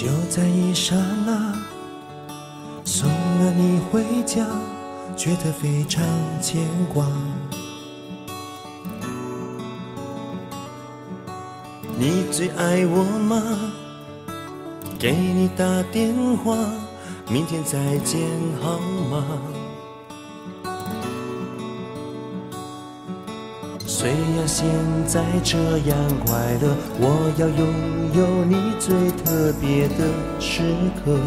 就在一刹那，送了你回家，觉得非常牵挂。你最爱我吗？给你打电话，明天再见好吗？虽然现在这样快乐，我要拥有你最特别的时刻。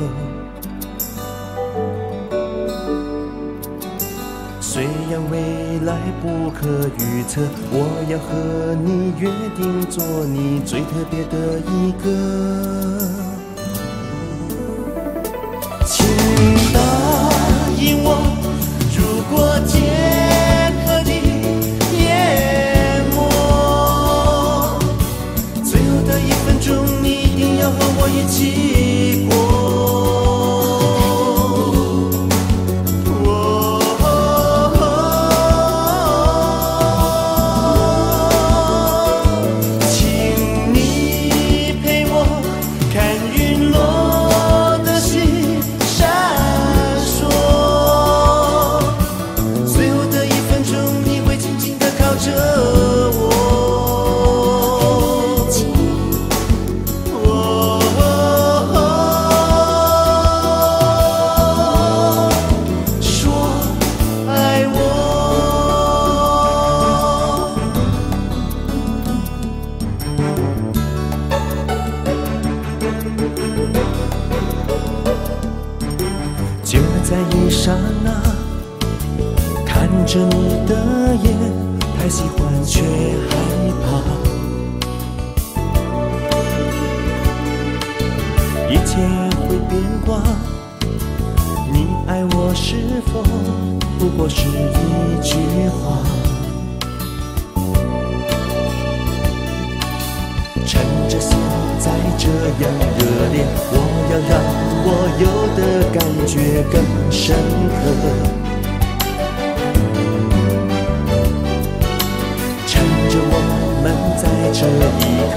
虽然未来不可预测，我要和你约定做你最特别的一个。在一刹那，看着你的眼，太喜欢却害怕，一切会变卦。你爱我是否不过是一句话？趁着现在这样热烈，我要让我有的感觉更深刻。趁着我们在这一刻，